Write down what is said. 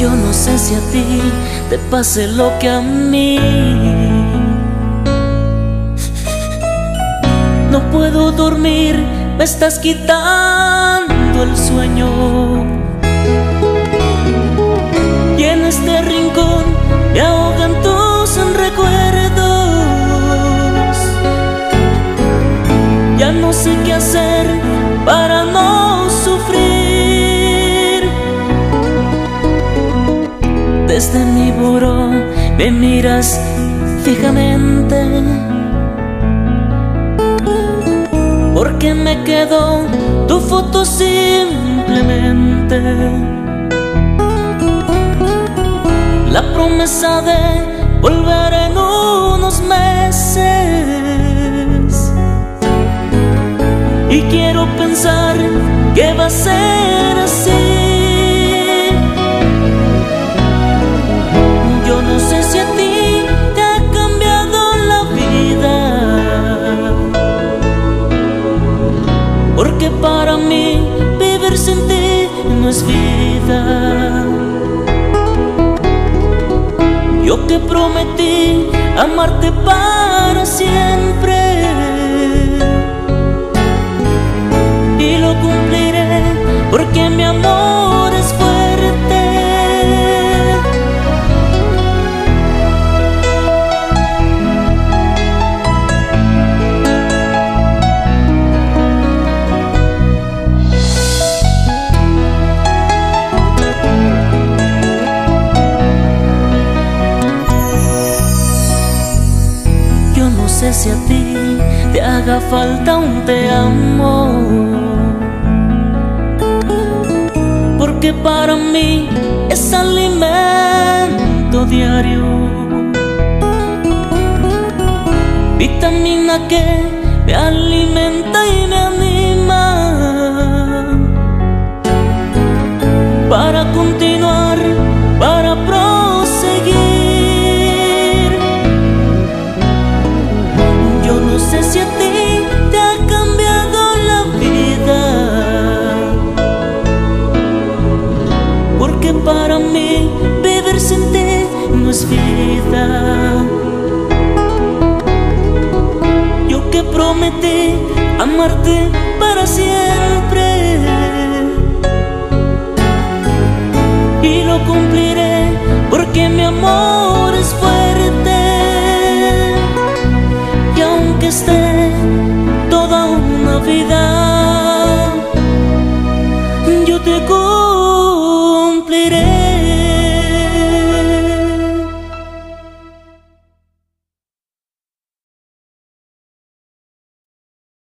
Yo no sé si a ti te pase lo que a mí. No puedo dormir, me estás quitando el sueño. Desde mi buró me miras fijamente. Porque me quedó tu foto simplemente. La promesa de volver en unos meses. Y quiero pensar que va a ser vida. Yo que prometí amarte para siempre. Si a ti te haga falta un te amo. Porque para mí es alimento diario. Vitamina que me alimenta y me Sin ti no es vida. Yo que prometí amarte para siempre. Y lo amor